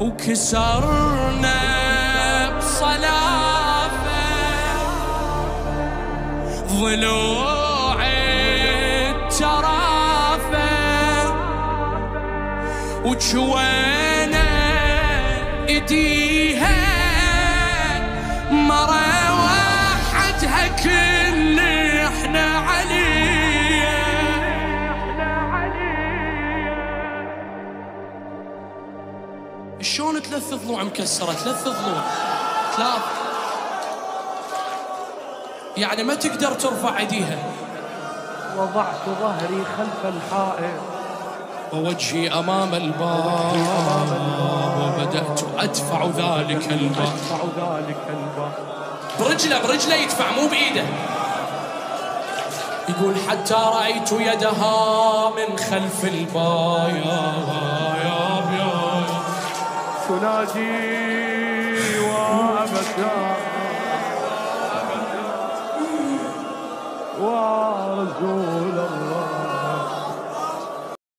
وكسرنا بصلافة. ضلوع الترافة. وشوينا إيديها. شلون ثلاث ضلوع مكسرة؟ ثلاث ضلوع ثلاث يعني ما تقدر ترفع ايديها. وضعت ظهري خلف الحائط. ووجهي أمام الباب. وبدأت أدفع ذلك الباب. أدفع ذلك الباب. برجله برجله يدفع مو بإيده. يقول حتى رأيت يدها من خلف الباب. تنادي وأبدا ورسول الله